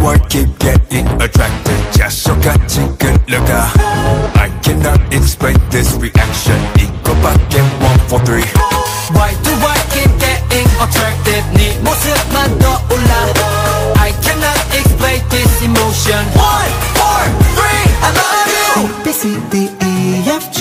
one keep getting attracted. 약속같이 끌려가 uh, I cannot explain this reaction. 이거밖에 one for three. Why do I keep getting attracted? 네 모습만 떠올라 I cannot explain this emotion. One, four, three, I love you. B, C, D, E, F, G.